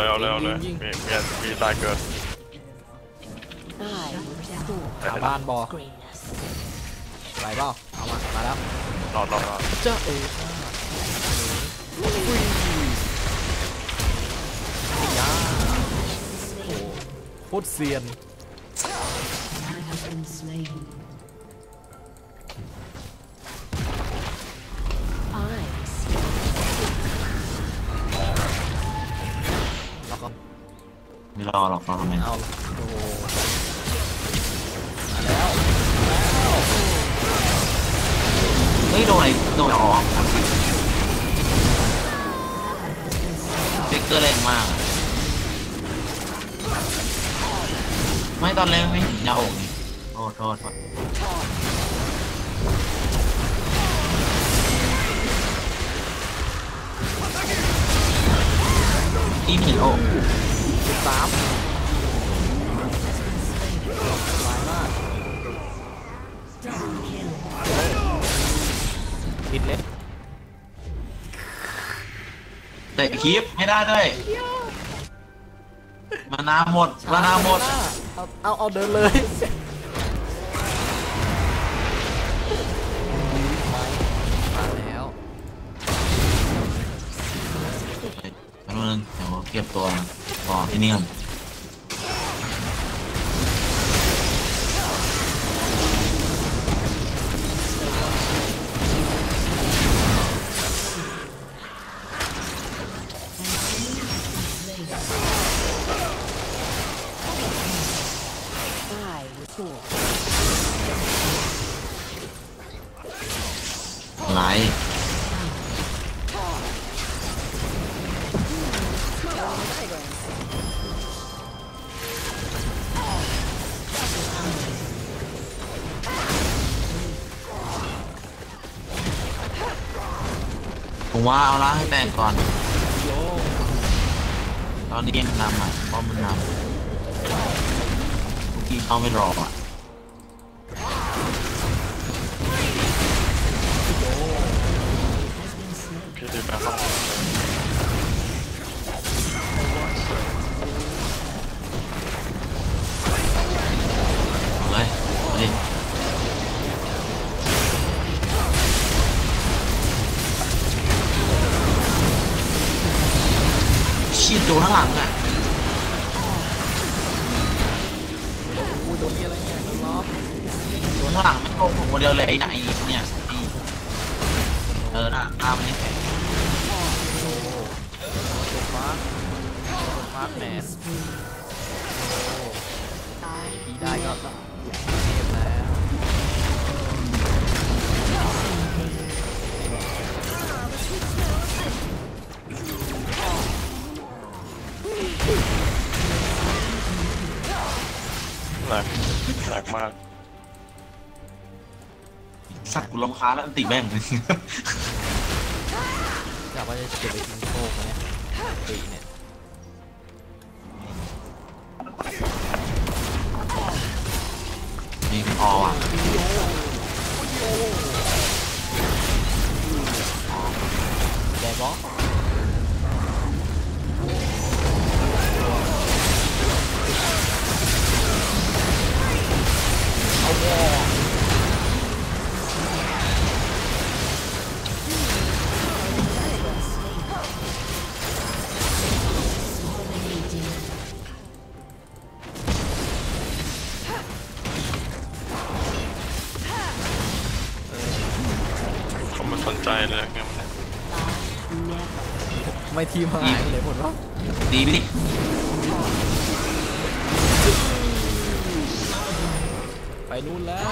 เลยเอาเลยเอาเลยยิงมีมีมีตายเกิด I restore แต่หาบ้านบอ greatness. ไหวเปล่าเอามา มาแล้วนอนนอนนอนเจ้าเอ๋อุ้ยยาโอ้โคตรเซียน รอหรอกรอทำไมเอาโอ้โหมาแล้วเฮ้ยโดนอะไรโดนออกเด็กเกอร์แรงมากอะไม่ตอนแรกไม่เห็นยาอกนี่โอ้โทษโทษที่ไม่เห็นอก สิบสามสายมากปิดเล็กเตะคลิปไม่ได้ด้วยมานาหมดมานาหมด เอาเอาเอาเดินเลยมาแล้วแป๊บนึงเดี๋ยวเก็บตัวนที่ นี่ก่อน ผมว่าเอาละให้แตกก่อน ตอนนี้ยังนำอะเพราะมันนำเมื่อกี้เขาไม่รออะ ชีดโดนข้างหลังอะอุ้ยโดนที่อะไรเนี่ยโดนล็อกโดนข้างหลังไม่โกงผมคนเดียวเลยไอ้ไหนเนี่ยไอ้เออหน้าตามมันนี่แข็งโดนฟาสโดนฟาสแมนดีได้ก็ ลำคาญแล้วอันติแม่งอยากว่าจะเก็บไปทิ้งโชคเนี่ยตีเนี่ยมีเป็นออว่ะแดงบอ สนใจเลยเงี้ยมันไม่ทีมหายไปไหนหมดวะดีพี่ไปนู่นแล้ว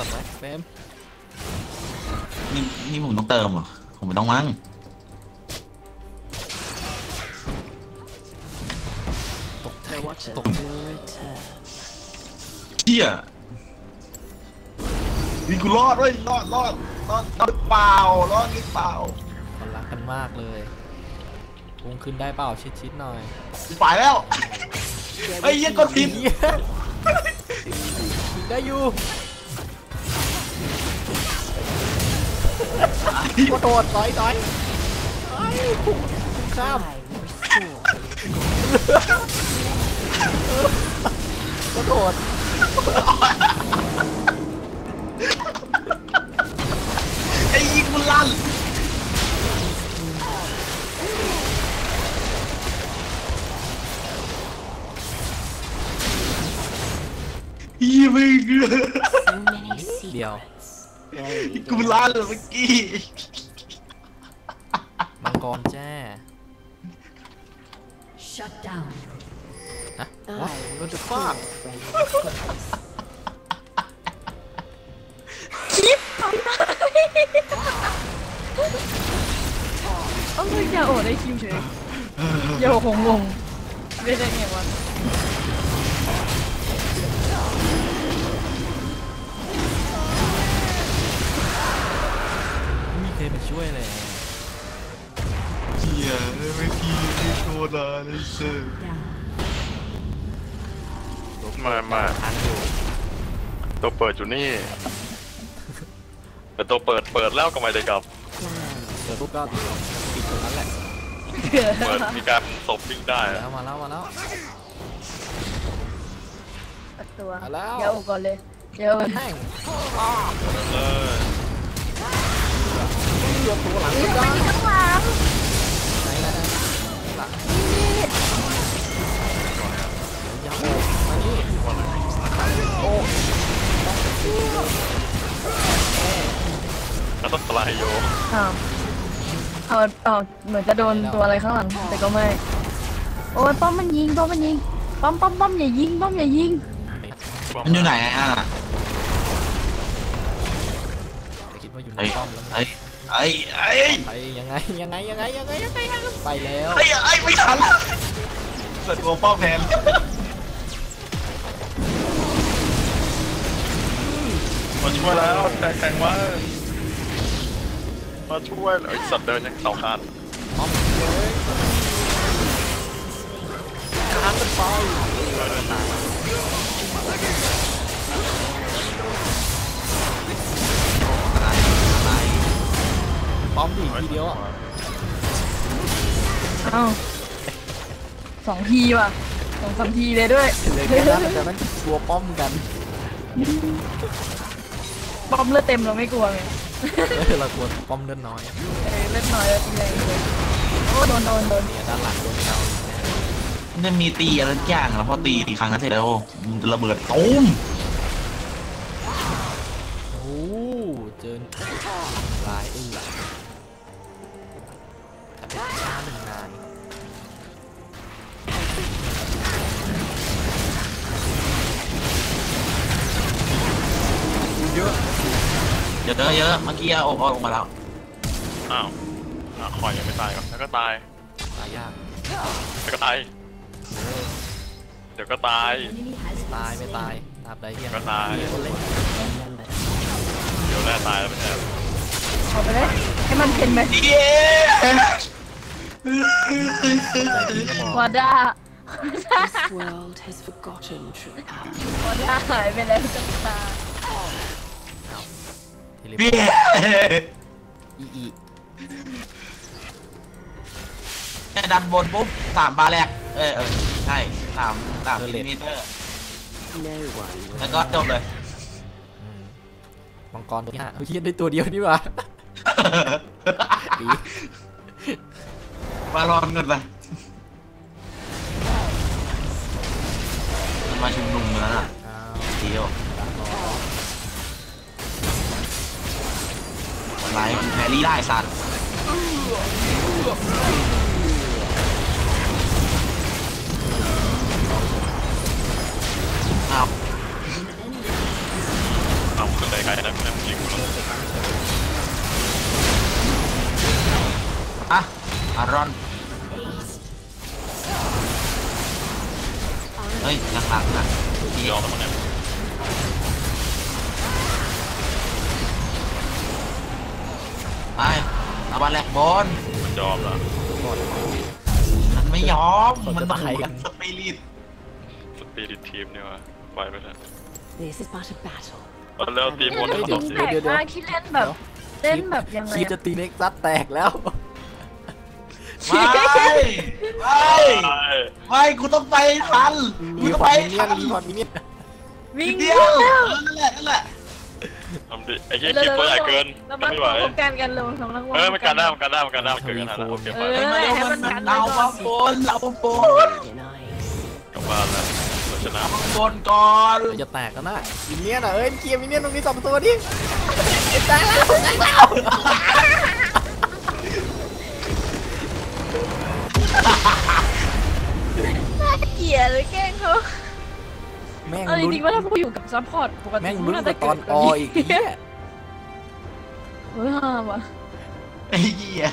ก่อนไหมแฟมนี่นี่ผมต้องเติมเหรอ ผมไม่ต้องมั้งตกใจ I watch ตก will return. เชี่ยนี่กูรอดเว้ยรอดรอดรอดรอดหรือเปล่ารอดหรือเปล่าคนรักกันมากเลยพุ่งขึ้นได้เปล่าชิดๆหน่อยกูไปแล้วไอ้ยเหี้ยังกดผิดเหี้ยได้อยู่ กระโดดต่อยต่อยไอ้พุ่งพุ่งข้าม I restore. กระโดดไอ้ยิงมันลั่นยี่ไม่เกือ So many Điều. secrets. Buried กู in ลั่นเมื่อกี้มังกรแจ้ Shut down. ฮะ I วะ What the fuck friendly place. เอ้ยอย่าโอดได้คิวเฉยอย่าโอคงงงไม่ได้ไงวะ เลยเซอร์ Down. มามาทันอยู่ตัวเปิดอยู่นี่แต่ตัวเปิดเปิดแล้วก็ไม่ได้กลับ Plan. เดี๋ยวปุ๊บก็ปิดตรงนั้นแหละเปิดมีการศพวิ่งได้แล้วมาแล้วมาแล้วตัดตัวมาแล้วอย่าโอก่อนเลยอย่าโอแท่งเลยเลือตัวหลังเฮ้ยก็มันได้ อ้าวเอาเอาเหมือนจะโดนตัวอะไรข้างหลังแต่ก็ไม่ โอ้ยป้อมมันยิงป้อมมันยิงป้อมป้อมป้อมอย่ายิงป้อมอย่ายิงมันอยู่ไหนอะแต่คิดว่าอยู่ในเฮ้ยป้อมแล้วเฮ้ยเฮ้ยเฮ้ยไปยังไงยังไงยังไงยังไงยังไงไปแล้วเฮ้ยเฮ้ยไม่ทันเกิดตัวป้อมแทนมาช่วยแล้วแข่งแข่งมา มาช่วยไอ้สัตว์เดินยังเข่าคานป้อมเลยกลางเป็นไปป้อมดีทีเดียวอะเอ้าสองทีว่ะสองสามทีเลยด้วย เลยแค่นั้นแต่นั้นกลัวป้อมกัน ป้อมเลือดเต็มเราไม่กลัวไงเออเรากลัวป้อมเลือดน้อยเออเลือดน้อยแล้วทีแรงเลยโอ้โดนโดนโดนเนี่ยด้านหลังโดนเรามันมีตีอะไรสักอย่างแล้วพอตีอีกครั้งนั้นเสร็จแล้วมันระเบิดตูมโอ้เจอลายอึ้งแต่ เยอะเยอะเมื่อกี้เอาออกมาแล้วอ้าวอะคอยยังไม่ตายก่อนแล้วก็ตายตายยากแล้วก็ตายเดี๋ยวก็ตาย Enemy has ตายไม่ตายตราบใดที่ยังก็ตายมีคนเล่น remembered. เดี๋ยวแน่ตายแล้วไม่ใช่เอาไปเลยให้มันเป็นไหมเย้วาด้า This world has forgotten true power. วาด้าหายไปแล้วจังตาเทเลเย้อีอีแค่ดันบนปุ๊บสามบาร์แรก เออเออใช่สามสามมิลลิเมตร No one will แล้วก็จบเลย อืมมังกรตัวนี้ฮะเฮ้ยได้ตัวเดียวนี่หว่าดีมาลองกันไปมันมาชุมนุมกันแล้วน่ะอ้าว เดียว ไลฟ์แพรี่ได้สัตว์เอาเอาขึ้นได้ไกลนะนั่นยิงกูแล้วอะอารอนเฮ้ยหลังๆนะยอมแล้วมั้งเนี่ย เอาวันแรกบอลมันยอมละหมดมันไม่ยอมเขามันจะต้องตายกันสปิริตสปีดิตทีมนี่วะไปไปเถอะ This is but a battle. เอาแล้วตีบนเล่นต่จริองสิแปลกมากที่เล่นแบบเล่นแบบยังไงคีบอะจะตีเน็กซัสแตกแล้วไม่ไม่ไม่กูต้องไปทันกูมีต้องพอไปดมิเนียทันนมีพอดมิเนียนวิ่งเดีเร็ยววเออนั่นแหละนั่นแหละ ทำดิไอ้เหี้ยคลิปตัวใหญ่เกินเราทำมาไม่ไหวพบกันกันเร็วสำนักว่าเออมันกันได้มันกันได้มันกันได้มันเกินกันแล้วโอเคไปเออมาเร็วให้มัมันนกันเราไว้ก่อนบ้าบนเราบ้าบน In eyes. กลับบ้านแล้วเราชนะเราบ้าบนก่อนจะแตกกันนะมิเนียนอะเอ้ยเคลียร์มิเนียนตรงนี้สองตัวดิเกลียดเลยแกล้งเขา แม่งเออจลุ้นริงๆว่าถ้ากูอยู่กับซัพพอร์ตปกติแม่งกูลุ้นน่ากัจะบตเกิอนดออีกเหี้ยเฮ้ยห้ามว่ะไอ้เหี้ย